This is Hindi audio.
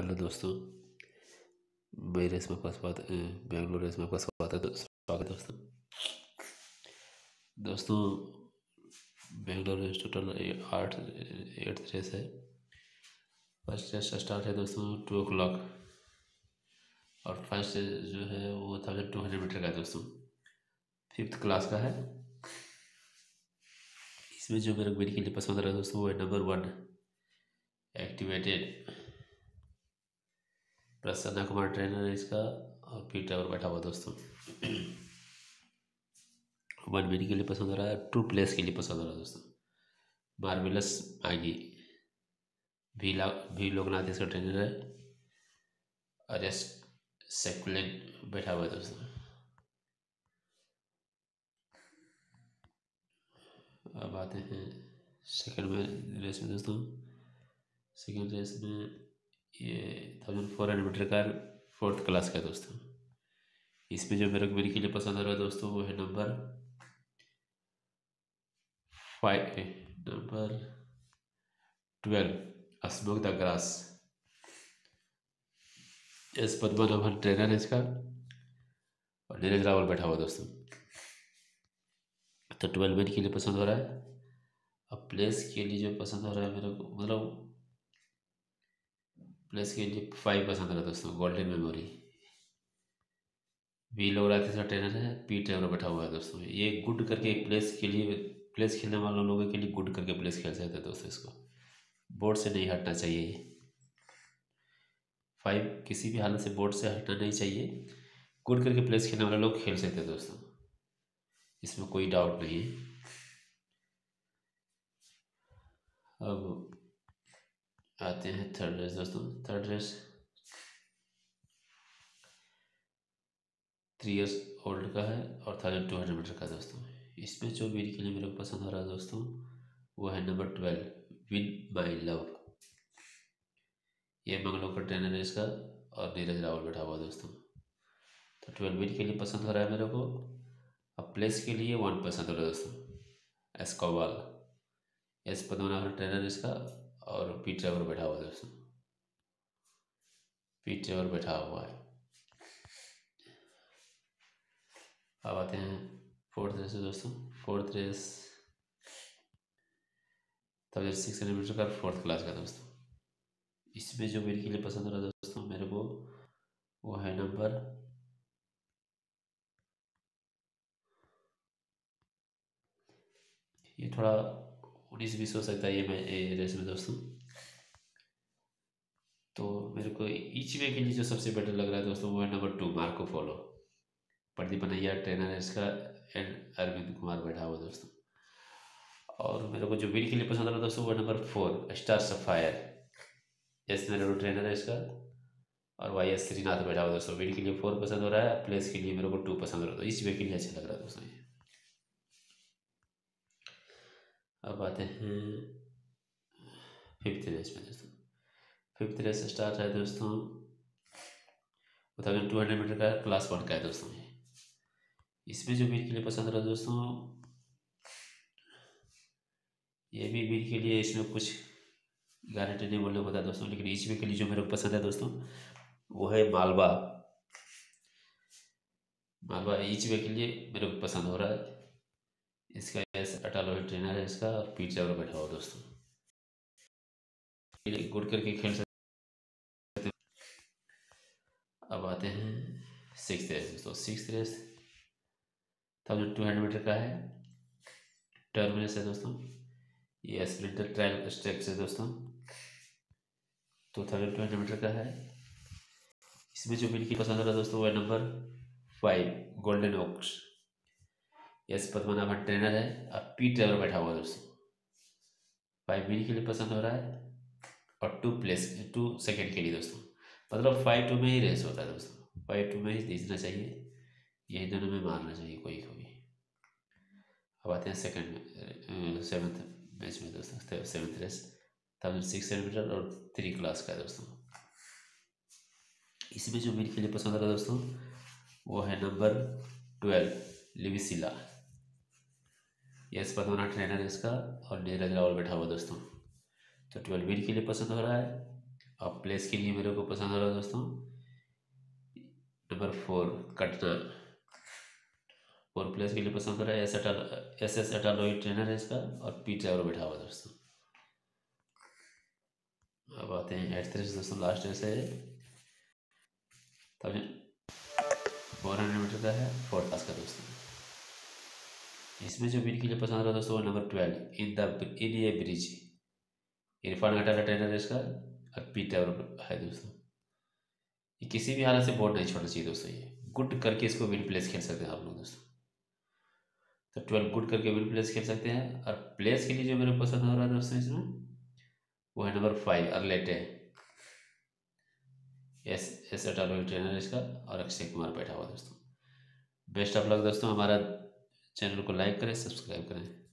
हेलो दोस्तों मैं रेस में आपका स्वागत बेंगलोर रेस में आपका स्वागत है स्वागत दोस्तों। दोस्तों, बेंगलोर रेस टोटल आठ, एट रेस है। फ़र्स्ट रेस स्टार्ट है दोस्तों, टू ओ क्लॉक। और फ़र्स्ट जो है, वो थाउज़ेंड टू हंड्रेड मीटर का है दोस्तों। फिफ्थ क्लास का है। इसमें जो मेरे मेरे के लिए पसंद आ रहा है दोस्तों, वो है number one activated Prasanna Kumar trainer है इसका और पी ड्राइवर बैठा हुआ दोस्तों। वन मिनी के लिए पसंद आ रहा है टू प्लेस के लिए पसंद आ रहा है दोस्तों। मार्मिलस आगी। भी ला भी लोकनाथ इसका ट्रेनर है। और एस सेकुलेन बैठा हुआ है दोस्तों। अब आते हैं सेकंड में रेस में दोस्तों। सेकंड रेस में ये थाउज़ेंड फोर हंड्रेड मीटर का फोर्थ क्लास का है। दोस्तों इसमें जो मेरे को मेरे के लिए पसंद आ रहा है दोस्तों, वो है number five number twelve smoke the grass. S Padmanabhan trainer है इसका, और नीरज रावल बैठा हुआ दोस्तों। तो ट्वेल्व मिनट के लिए पसंद हो रहा है। अब प्लेस के लिए जो पसंद हो रहा है मेरे को मतलब प्लस के लिए फाइव पसंद रहा दोस्तों गोल्डन मेमोरी वी लोग रहते थे ट्रेनर है पी ट्रेनर बैठा हुआ है दोस्तों। ये गुड करके प्लेस के लिए, प्लेस खेलने वाले लोगों के लिए गुड करके प्लेस खेल सकते हैं दोस्तों इसको। बोर्ड से नहीं हटना चाहिए। ये फाइव किसी भी हालत से बोर्ड से हटना नहीं चाहिए। गुड करके प्लेस खेलने वाले लोग खेल सकते दोस्तों। इसमें कोई डाउट नहीं है। अब आते हैं थर्ड रेस दोस्तों third race three years old का है और थाउज़ेंड टू हंड्रेड मीटर का, दोस्तों। इसमें जो मेरी के लिए मेरे को पसंद आ रहा है, दोस्तों, वो है number twelve win my love ये मंगलों का ट्रेनर है इसका और नीरज रावल बैठा हुआ दोस्तों। तो ट्वेल्व विन के लिए पसंद हो रहा है मेरे को। अब प्लेस के लिए वन पसंद हो रहा है, दोस्तों एस्कोवाल एस पद्मनाभन ट्रेनर इसका और पी ट्रेवर बैठा हुआ है दोस्तों। पी ट्रेवर बैठा हुआ है। अब आते हैं फोर्थ रेस दोस्तों। Fourth race thousand six hundred metre का फोर्थ क्लास का दोस्तों। इसमें जो मेरे के लिए पसंद रहा दोस्तों, मेरे को, वो है नंबर ये थोड़ा उन्नीस बीस हो सकता है, ये मैं रेस में दोस्तों तो मेरे को ईच वे के लिए जो सबसे बेटर लग रहा है दोस्तों, वो है number two Marco follow Pradeep Naiya trainer है इसका एंड अरविंद कुमार बैठा हुआ दोस्तों। और मेरे को जो विन के लिए पसंद आ रहा है दोस्तों, वो number four star sapphire S मेरे ट्रेनर है इसका। और वाई एस श्रीनाथ बैठा हुआ दोस्तों विन के लिए फोर पसंद हो रहा है प्लेस के लिए मेरे को टू पसंद हो रहा है। इस वे के लिए अच्छा लग रहा है दोस्तों ये अब आते हैं फिफ्थ रेस में दोस्तों। फिफ्थ रेस स्टार्ट है दोस्तों। थाउज़ेंड टू हंड्रेड मीटर का क्लास वन का है दोस्तों। इसमें जो मीट के लिए पसंद रहा दोस्तों, ये भी मीट के लिए इसमें कुछ गारंटी नहीं बोलने होता दोस्तों। लेकिन इसमें के लिए जो मेरे को पसंद है दोस्तों, वो है मालवा। मालवा ईच वे के लिए मेरे को पसंद हो रहा है। इसका एस अटालोही ट्रेनर है इसका, और पीठ चावल बैठा हुआ दोस्तों। गुड़ करके खेल सकते अब आते हैं सिक्स रेस दोस्तों। Six race thousand two hundred metre का है। टर्मिनस है दोस्तों। ये स्प्रिंटर ट्रायल स्ट्रेक्स है दोस्तों। तो थाउज़ेंड टू हंड्रेड मीटर का है। इसमें जो मेरी पसंद रहा दोस्तों वो number five golden oaks S Padmanabhan trainer है अब पी ड्राइवर बैठा हुआ दोस्तों फाइव मिनट के लिए पसंद हो रहा है, और टू प्लेस टू सेकेंड के लिए दोस्तों। मतलब फाइव टू में ही रेस होता है दोस्तों। फाइव टू में ही जीतना चाहिए। यही दोनों में मारना चाहिए कोई को भी अब आते हैं सेकंड सेवन्थ मैच में दोस्तों। Seventh race thousand six hundred metre और थ्री क्लास का है दोस्तों। इसमें जो मेरे के लिए पसंद रहा है दोस्तों, वो है नंबर ट्वेल्व लिविसिला यस पदमना ट्रेनर है इसका और नीरज रावल बैठा हुआ दोस्तों। तो ट्वेल्व वीर के लिए पसंद हो रहा है। और प्लेस के लिए मेरे को पसंद हो रहा है दोस्तों। नंबर फोर कटना फोर प्लेस के लिए पसंद हो रहा है। एस अटाल एस एस अटालोई ट्रेनर है इसका और पी ड्राइवर बैठा हुआ दोस्तों। अब आते हैं एट थ्री दोस्तों लास्ट ऐसे है। थाउज़ेंड फोर हंड्रेड मीटर का है फोर क्लास का दोस्तों। इसमें जो विन के लिए पसंद रहा दोस्तों वो number twelve, in the in a bridge. Irfan घटाना ट्रेनर है इसका, और पी टावर है दोस्तों। ये किसी भी हालत से बोर्ड नहीं छोड़ना चाहिए दोस्तों ये। गुड करके इसको विन प्लेस खेल सकते हैं आप लोग दोस्तों। तो ट्वेल्व गुड करके विन प्लेस खेल सकते हैं, और प्लेस के लिए जो मेरे पसंद हो रहा है दोस्तों इसमें, वो है नंबर फाइव अर्लेटे एस एस अटालो ट्रेनर इसका, और अक्षय कुमार बैठा हुआ दोस्तों। बेस्ट ऑफ़ लक दोस्तों, हमारा चैनल को लाइक करें सब्सक्राइब करें।